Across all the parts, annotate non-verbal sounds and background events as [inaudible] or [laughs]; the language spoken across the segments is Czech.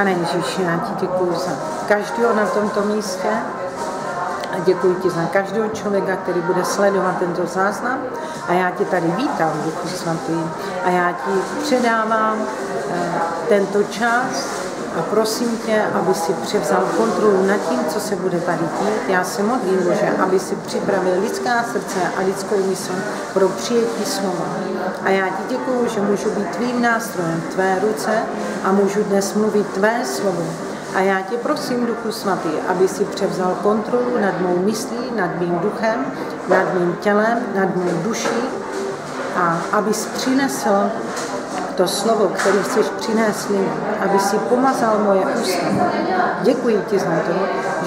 Pane Ježíši, já ti děkuji za každého na tomto místě a děkuji ti za každého člověka, který bude sledovat tento záznam. A já ti tady vítám, Duchu Svatý, a já ti předávám eh, tento čas a prosím tě, aby si převzal kontrolu nad tím, co se bude tady dít. Já se modlím, Bože, aby si připravil lidská srdce a lidskou mysl pro přijetí slova. A já ti děkuju, že můžu být tvým nástrojem tvé ruce a můžu dnes mluvit tvé slovo. A já tě prosím, Duchu Svatý, aby si převzal kontrolu nad mou myslí, nad mým duchem, nad mým tělem, nad mou duší a abys přinesl to slovo, které chceš přinést aby si pomazal moje ústa. Děkuji ti za to,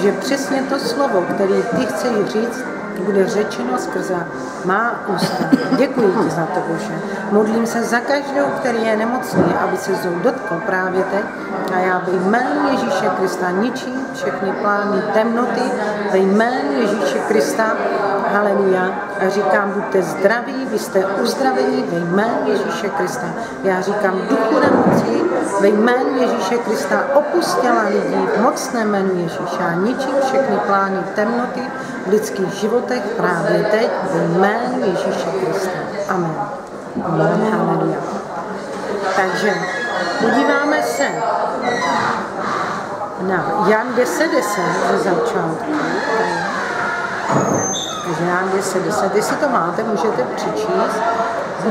že přesně to slovo, které ty chceš říct, bude řečeno skrze má ústa. Děkuji ti za to, Bože. Modlím se za každou, který je nemocný, aby se zou dotkl právě teď. A já ve jménu Ježíše Krista ničím všechny plány temnoty, ve jménu Ježíše Krista, haleluja. A říkám, buďte zdraví, vy jste uzdravení ve jménu Ježíše Krista. Já říkám, duchu nemoci, ve jménu Ježíše Krista opustila lidí v mocném jménu Ježíše. A ničím všechny plány temnoty v lidských životech právě teď ve jménu Ježíše Krista. Amen. Amen. Haleluja. Takže podíváme se na Jan 10, 10 ze začátku. Takže Jan 10, 10. Jestli to máte, můžete přečíst.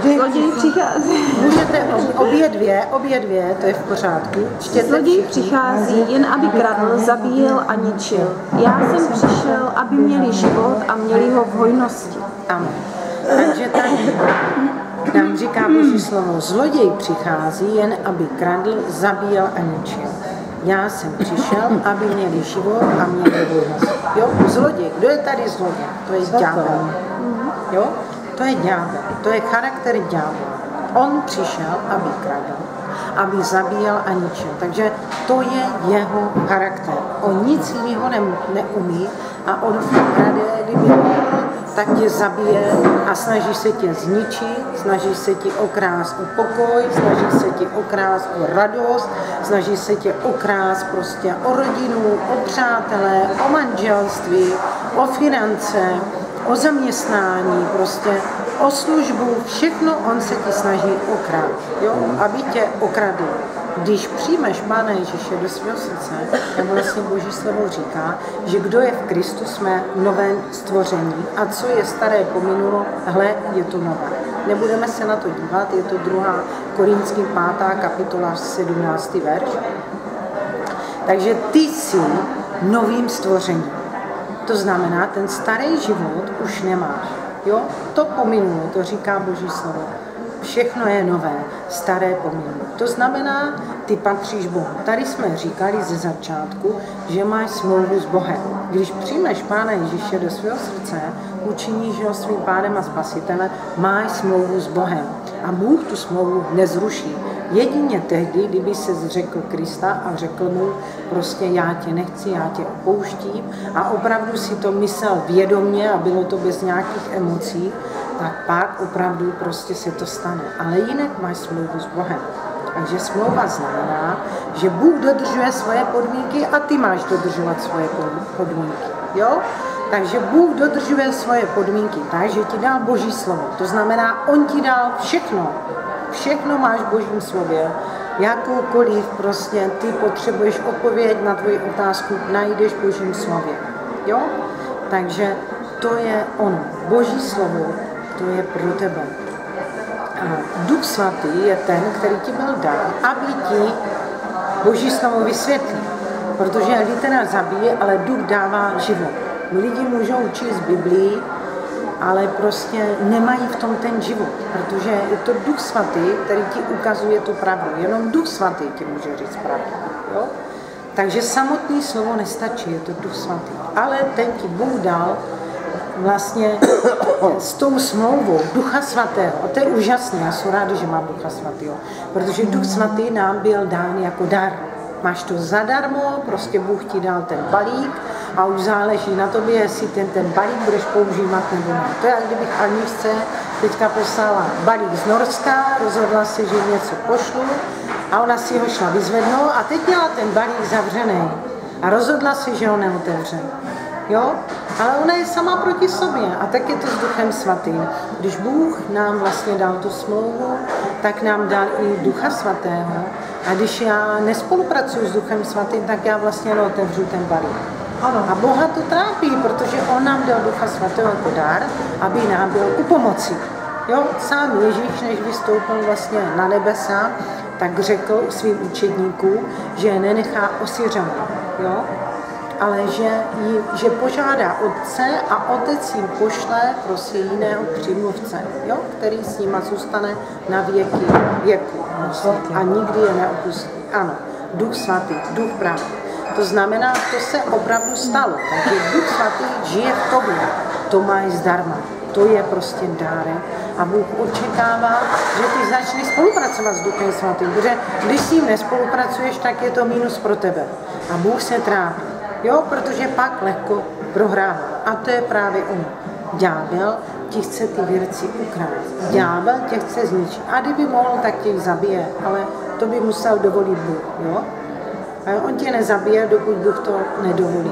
Zloděj přichází. Můžete obě dvě, obě dvě, to je v pořádku. Čtěte Zloděj přichází jen aby kradl, zabíjel a ničil. Já jsem přišel, aby měli život a měli ho v hojnosti. Amen. Takže tady nám říká Boží slovo, zloděj přichází jen, aby kradl, zabíjel a ničil. Já jsem přišel, aby měli život a měli volnost. Jo, zloděj. Kdo je tady zloděj? To je ďábel. Jo, to je ďábel. To je charakter ďábla. On přišel, aby kradl, aby zabíjel a ničil. Takže to je jeho charakter. On nic jiného ne- neumí a on krade, kdyby tak tě zabije a snaží se tě zničit, snaží se ti okrást o pokoj, snaží se ti okrást o radost, snaží se tě okrást prostě o rodinu, o přátelé, o manželství, o finance, o zaměstnání, prostě o službu, všechno on se ti snaží okrát, jo, aby tě okradl. Když přijmeš Pána Ježíše do svého srdce, tak vlastně Boží slovo říká, že kdo je v Kristu, jsme nové stvoření a co je staré pominulo, hle, je to nové. Nebudeme se na to dívat, je to druhá Korinský 5. kapitola 17. verš. Takže ty jsi novým stvořením. To znamená, ten starý život už nemáš. Jo? To pominulo, to říká Boží slovo. Všechno je nové, staré pominulo. To znamená, ty patříš Bohu. Tady jsme říkali ze začátku, že máš smlouvu s Bohem. Když přijmeš Pána Ježíše do svého srdce, učiníš ho svým pádem a spasitelem, máš smlouvu s Bohem. A Bůh tu smlouvu nezruší. Jedině tehdy, kdyby se zřekl Krista a řekl mu, prostě já tě nechci, já tě opouštím a opravdu si to myslel vědomně a bylo to bez nějakých emocí, tak pak opravdu prostě se to stane. Ale jinak máš smlouvu s Bohem. Takže smlouva znamená, že Bůh dodržuje svoje podmínky a ty máš dodržovat svoje podmínky. Jo? Takže Bůh dodržuje svoje podmínky tak, že ti dal Boží slovo. To znamená, On ti dal všechno. Všechno máš v Božím slově. Jakoukoliv prostě ty potřebuješ odpověď na tvoji otázku, najdeš v Božím slově. Jo? Takže to je ono. Boží slovo, to je pro tebe. A Duch Svatý je ten, který ti byl dán, aby ti Boží slovo vysvětlil. Protože litera zabije, ale duch dává život. Lidi můžou číst Biblii, ale prostě nemají v tom ten život, protože je to Duch Svatý, který ti ukazuje tu pravdu. Jenom Duch Svatý ti může říct pravdu. Jo? Takže samotné slovo nestačí, je to Duch Svatý. Ale ten ti Bůh dal vlastně s tou smlouvou Ducha Svatého. A to je úžasné, já jsem ráda, že mám Ducha Svatého, protože Duch Svatý nám byl dán jako dar. Máš to zadarmo, prostě Bůh ti dal ten balík a už záleží na tobě, jestli ten, ten balík budeš používat nebo ne. To je, kdybych Aničce teďka poslala balík z Norska, rozhodla se, že něco pošlu A ona si ho šla vyzvednout a teď měla ten balík zavřený. A rozhodla se, že ho neotevře. Jo? Ale ona je sama proti sobě a tak je to s Duchem Svatým. Když Bůh nám vlastně dal tu smlouvu, tak nám dal i Ducha Svatého. A když já nespolupracuju s Duchem Svatým, tak já vlastně neotevřu ten balík. A Boha to trápí, protože On nám dal Ducha Svatého jako dar, aby nám byl u pomoci. Jo, sám Ježíš, než vystoupil vlastně na nebesa, tak řekl svým učedníkům, že je nenechá osiřovat. Jo? Ale že, jí, že požádá otce a otec jim pošle prostě jiného přímluvce, jo? který s nima zůstane na věky věku a nikdy je neopustí. Ano, duch svatý, duch pravdy. To znamená, to se opravdu stalo. Takže duch svatý žije v tobě. To máš zdarma. To je prostě dárek. A Bůh očekává, že ty začneš spolupracovat s Duchem Svatým. Protože když s ním nespolupracuješ, tak je to mínus pro tebe. A Bůh se trápí. Jo, protože pak lehko prohrává. A to je právě on. Ďábel ti chce ty věci ukrást. Ďábel tě chce zničit. A kdyby mohl, tak tě zabije, ale to by musel dovolit Bůh. Jo? A on tě nezabije, dokud Bůh to nedovolí.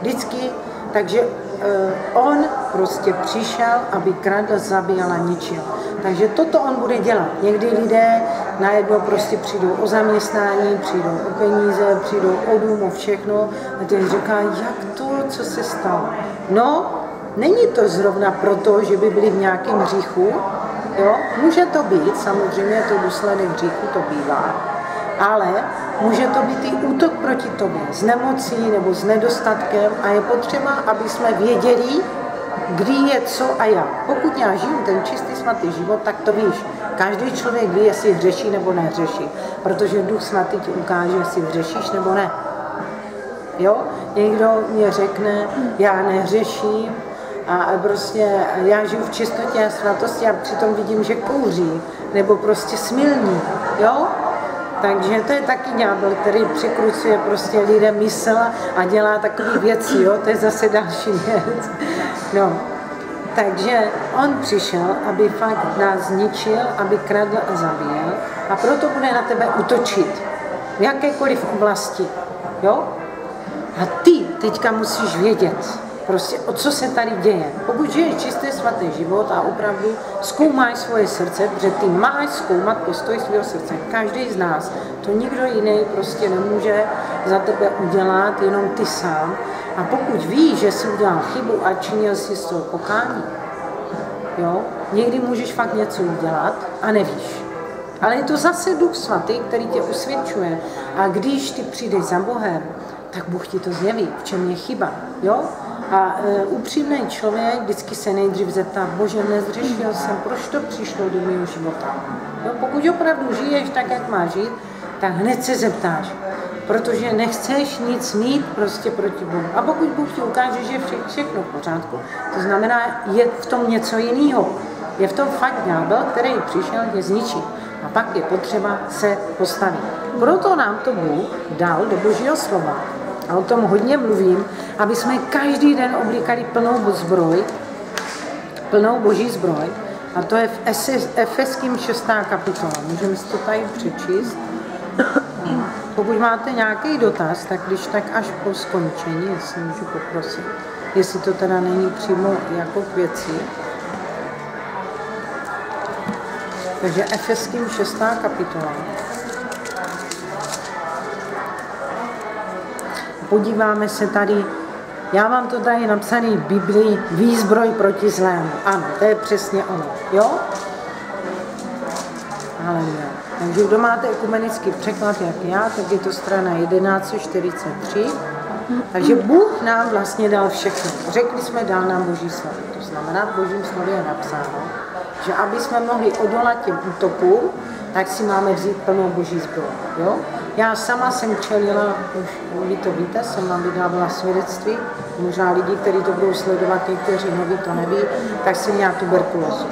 Vždycky, takže uh, on prostě přišel, aby kradl, zabíjel a ničil. Takže toto on bude dělat. Někdy lidé najednou prostě přijdou o zaměstnání, přijdou o peníze, přijdou o dům, o všechno a teď říká, jak to, co se stalo. No, není to zrovna proto, že by byli v nějakém hříchu, jo? může to být, samozřejmě to důsledek hříchu, to bývá, ale může to být i útok proti tobě, s nemocí nebo s nedostatkem a je potřeba, aby jsme věděli, kdy je co a jak. Pokud já žiju ten čistý svatý život, tak to víš. Každý člověk ví, jestli hřeší nebo nehřeší, protože Duch Svatý ti ukáže, jestli hřešíš nebo ne. Jo? Někdo mě řekne, já nehřeším a prostě já žiju v čistotě a svatosti a přitom vidím, že kouří, nebo prostě smilní. Jo? Takže to je taky ďábel, který překrucuje prostě lidem mysl a dělá takové věci, jo? to je zase další [laughs] věc. No, takže on přišel, aby fakt nás zničil, aby kradl a zabíjel a proto bude na tebe utočit v jakékoliv oblasti. Jo? A ty teďka musíš vědět, prostě o co se tady děje. Pokud žiješ čistý svatý život a opravdu zkoumáš svoje srdce, protože ty máš zkoumat postoj svého srdce. Každý z nás, to nikdo jiný prostě nemůže za tebe udělat, jenom ty sám. A pokud víš, že jsi udělal chybu a činil si z toho pokání, jo, někdy můžeš fakt něco udělat a nevíš. Ale je to zase Duch Svatý, který tě usvědčuje. A když ty přijdeš za Bohem, tak Bůh ti to zjeví, v čem je chyba. Jo? A e, upřímný člověk vždycky se nejdřív zeptá, bože, nezřešil jsem, proč to přišlo do mého života. Jo? Pokud opravdu žiješ tak, jak máš žít, tak hned se zeptáš, protože nechceš nic mít prostě proti Bohu. A pokud Bůh ti ukáže, že je vše, všechno v pořádku, to znamená, je v tom něco jiného. Je v tom fakt ďábel, který přišel tě zničit. A pak je potřeba se postavit. Proto nám to Bůh dal do Božího slova. A o tom hodně mluvím, aby jsme každý den oblíkali plnou zbroj, plnou boží zbroj. A to je v Efeským 6. kapitola. Můžeme si to tady přečíst. Pokud máte nějaký dotaz, tak když tak až po skončení, jestli můžu poprosit, jestli to teda není přímo jako k věci. Takže Efeským 6. kapitola. Podíváme se tady, já mám to tady napsaný v Biblii, výzbroj proti zlému. Ano, to je přesně ono. Jo? Takže kdo máte ekumenický překlad, jak já, tak je to strana 1143. Takže Bůh nám vlastně dal všechno. Řekli jsme, dal nám Boží slovo. To znamená, v Božím slově je napsáno, že aby jsme mohli odolat těm útokům, tak si máme vzít plnou Boží zbroj. Jo? Já sama jsem čelila, už vy to víte, jsem vám vydávala svědectví, možná lidi, kteří to budou sledovat, někteří noví to neví, tak jsem měla tuberkulózu.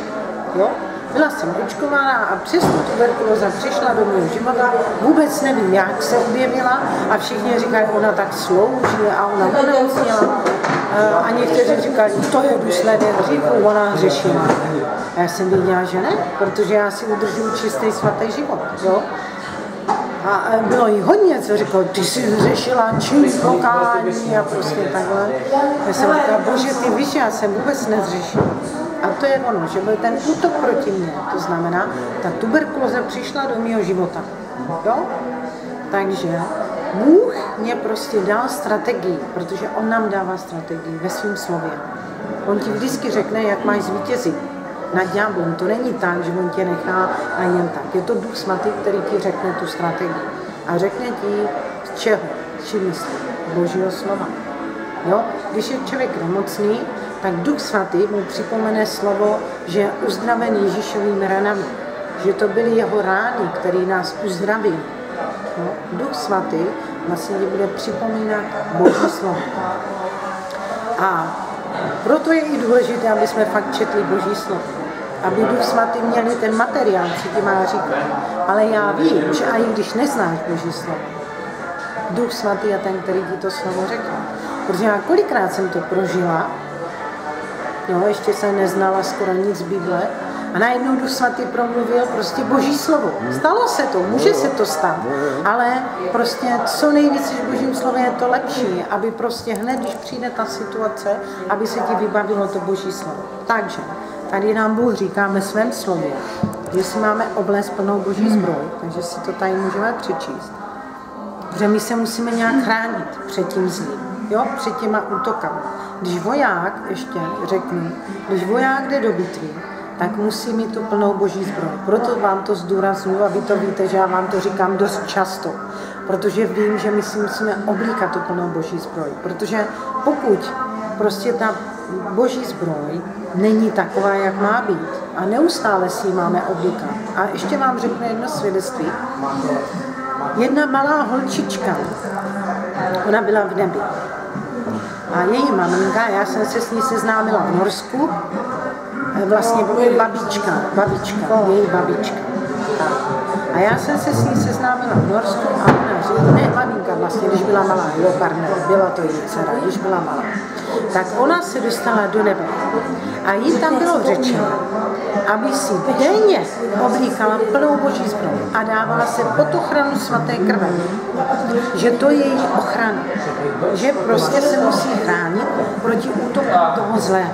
Jo? Byla jsem očkovaná a přes tu tuberkulóza přišla do mého života. Vůbec nevím, jak se objevila a všichni říkají, ona tak slouží a ona onemocněla. A někteří říkali, to je důsledek hříchu, ona hřešila. A já jsem věděla, že ne, protože já si udržuju čistý svatý život. Jo? A bylo jí hodně, co říkal, ty jsi řešila čin pokání a prostě takhle. Já jsem říkala, bože, ty víš, já jsem vůbec nezřešila. A to je ono, že byl ten útok proti mně. To znamená, ta tuberkulóza přišla do mého života. Jo? Takže Bůh mě prostě dal strategii, protože On nám dává strategii ve svém slově. On ti vždycky řekne, jak máš zvítězit nad ďáblem. To není tak, že on tě nechá a jen tak. Je to Duch Svatý, který ti řekne tu strategii. A řekne ti z čeho, čím myslí, Božího slova. Jo? Když je člověk nemocný, tak Duch Svatý mu připomene slovo, že je uzdraven Ježíšovými ranami. Že to byly jeho rány, které nás uzdraví. No, Duch Svatý vlastně bude připomínat Boží slovo. A proto je i důležité, aby jsme fakt četli Boží slovo. Aby Duch Svatý měli ten materiál, co ti má říkat. Ale já vím, že i když neznáš Boží slovo, Duch Svatý je ten, který ti to slovo řekl. Protože já kolikrát jsem to prožila, jo, ještě jsem neznala skoro nic z Bible, a najednou Duch Svatý promluvil prostě Boží slovo. Stalo se to, může se to stát, ale prostě co nejvíc v Božím slově je to lepší, aby prostě hned, když přijde ta situace, aby se ti vybavilo to Boží slovo. Takže tady nám Bůh říká ve svém slově, že si máme oblést plnou Boží zbroj, takže si to tady můžeme přečíst. Že my se musíme nějak chránit před tím zlým, jo, před těma útokami. Když voják, ještě řeknu, když voják jde do bitvy, tak musí mít tu plnou boží zbroj. Proto vám to zdůraznuju a vy to víte, že já vám to říkám dost často. Protože vím, že my si musíme oblíkat tu plnou boží zbroj. Protože pokud prostě ta boží zbroj není taková, jak má být a neustále si ji máme oblíkat. A ještě vám řeknu jedno svědectví. Jedna malá holčička, ona byla v nebi. A její maminka, já jsem se s ní seznámila v Norsku, vlastně babička, babička, její babička. A já jsem se s ní seznámila v Norsku a ona říká, ne, maminka vlastně, když byla malá, jo, pardon, byla to její dcera, když byla malá. Tak ona se dostala do nebe. A jí tam bylo řečeno, aby si denně oblíkala plnou boží zbroj a dávala se pod ochranu svaté krve. Že to je její ochrana. Že prostě se musí chránit proti útoku toho zlé.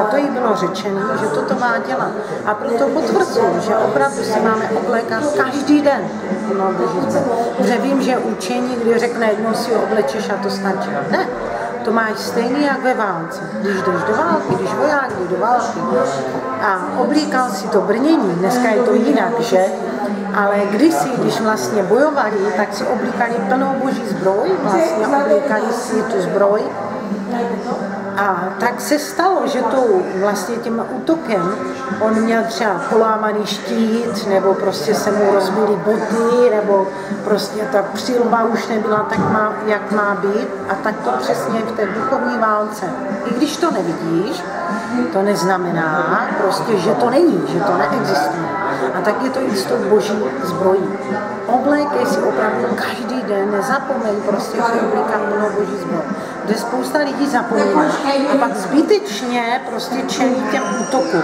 A to jí bylo řečeno, že toto má dělat. A proto potvrzuji, že opravdu si máme oblékat každý den plnou boží. Protože vím, že učení, kdy řekne jednou si oblečeš a to stačí. Ne, to máš stejně jak ve válce. Když jdeš do války, když voják jde do války a oblíkal si to brnění, dneska je to jinak, že? Ale kdysi, když vlastně bojovali, tak si oblíkali plnou boží zbroj, vlastně oblíkali si tu zbroj a tak se stalo, že tou vlastně tím útokem on měl třeba polámaný štít, nebo prostě se mu rozbily boty, nebo prostě ta přilba už nebyla tak, má, jak má být. A tak to přesně v té duchovní válce. I když to nevidíš, to neznamená prostě, že to není, že to neexistuje. A tak je to i s tou boží zbrojí. Oblékej si opravdu každý den, nezapomeň prostě si oblíkat plnou boží zbroj kde spousta lidí zapomíná a pak zbytečně prostě čelí těm útokům.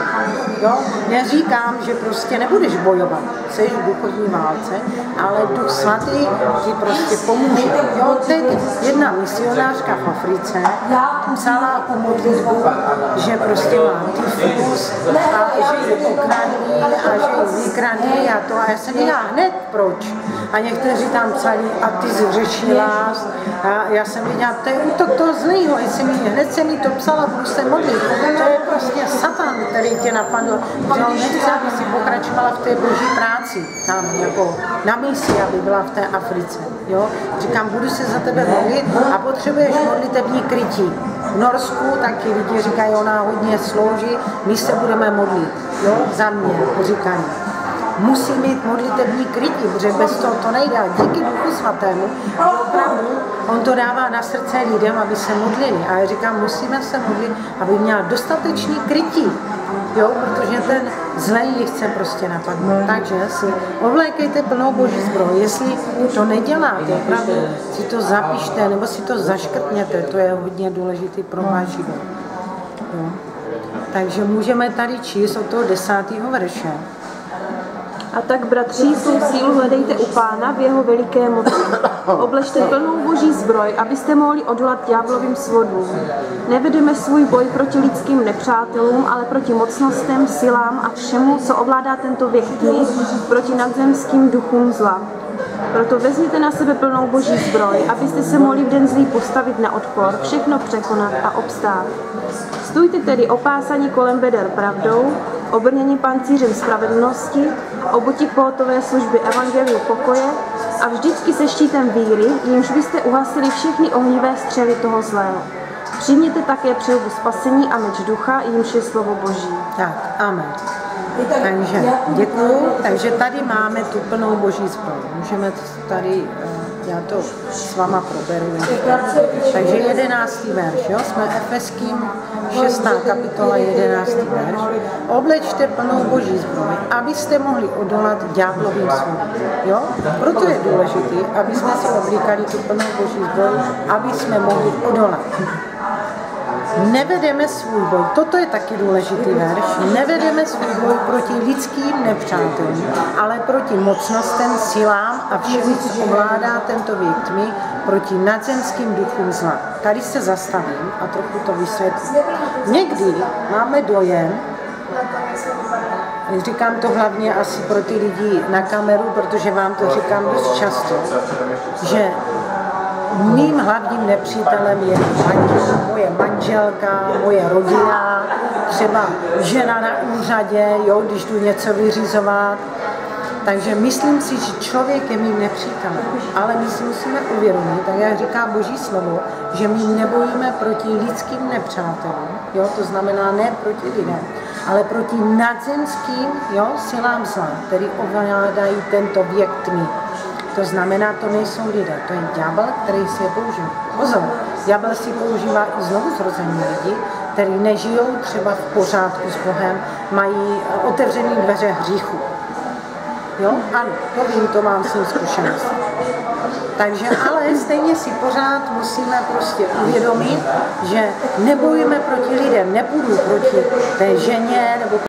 Jo? Neříkám, že prostě nebudeš bojovat, jsi v duchovní válce, ale Duch Svatý ti prostě pomůže. Jo, teď jedna misionářka v Africe psala o modlitbu, že prostě má tyfus a že okradí a že vykradí a to. A já jsem hned proč. A někteří tam psali, a ty zřešila. A já jsem viděla, to je útok toho zlýho, jestli mi hned se mi to psala, budu se modlit. To je prostě satan, který tě napadl, že on nechce, aby si pokračovala v té boží práci, tam jako na misi, aby byla v té Africe. Jo? Říkám, budu se za tebe modlit a potřebuješ modlitební krytí. V Norsku taky lidi říkají, ona hodně slouží, my se budeme modlit. Jo? Za mě, říkají musí mít modlitební krytí, protože bez toho to nejde. Díky Duchu Svatému, opravdu, on to dává na srdce lidem, aby se modlili. A já říkám, musíme se modlit, aby měla dostatečný krytí. Jo, protože ten zlej chce prostě napadnout. Takže si ovlékejte plnou boží zbroj. Jestli to neděláte, opravdu si to zapište nebo si to zaškrtněte, to je hodně důležité pro váš život. Takže můžeme tady číst od toho desátého verše. A tak, bratři, svou sílu hledejte u Pána v jeho veliké moci. Obležte plnou boží zbroj, abyste mohli odolat ďáblovým svodům. Nevedeme svůj boj proti lidským nepřátelům, ale proti mocnostem, silám a všemu, co ovládá tento věk tmy, proti nadzemským duchům zla. Proto vezměte na sebe plnou boží zbroj, abyste se mohli v den zlý postavit na odpor, všechno překonat a obstát. Stůjte tedy opásaní kolem beder pravdou, obrnění pancířem spravedlnosti, obuti pohotové služby evangeliu pokoje a vždycky se štítem víry, jimž byste uhasili všechny ohnivé střely toho zlého. Přijměte také přilbu spasení a meč ducha, jimž je slovo Boží. Tak, amen. Takže děkuju. Takže tady máme tu plnou boží zbroj. Můžeme tady, eh, já to s váma proberu. Takže jedenáctý verš, jo? jsme Efeským, 6. kapitola, jedenáctý verš. Oblečte plnou boží zbroj, abyste mohli odolat ďáblovým svůj. Jo? Proto je důležité, aby jsme si oblíkali tu plnou boží zbroj, aby jsme mohli odolat. Nevedeme svůj boj, toto je taky důležitý verš, nevedeme svůj boj proti lidským nepřátelům, ale proti mocnostem, silám a všemu, co ovládá tento věk tmy, proti nadzemským duchům zla. Tady se zastavím a trochu to vysvětlím. Někdy máme dojem, Říkám to hlavně asi pro ty lidi na kameru, protože vám to říkám dost často, že mým hlavním nepřítelem je manžel, moje manželka, moje rodina, třeba žena na úřadě, jo, když jdu něco vyřizovat. Takže myslím si, že člověk je mým nepřítelem, ale my si musíme uvědomit, tak jak říká Boží slovo, že my nebojíme proti lidským nepřátelům, jo, to znamená ne proti lidem, ale proti nadzemským jo, silám zla, který ovládají tento věk tmy. To znamená, to nejsou lidé, to je ďábel, který si je použil. Pozor, ďábel si používá i znovu zrození lidi, kteří nežijou třeba v pořádku s Bohem, mají otevřené dveře hříchu. Jo? Ano, to vím, to mám s tím zkušenost. Takže ale stejně si pořád musíme prostě uvědomit, že nebojujeme proti lidem, nepůjdu proti té ženě nebo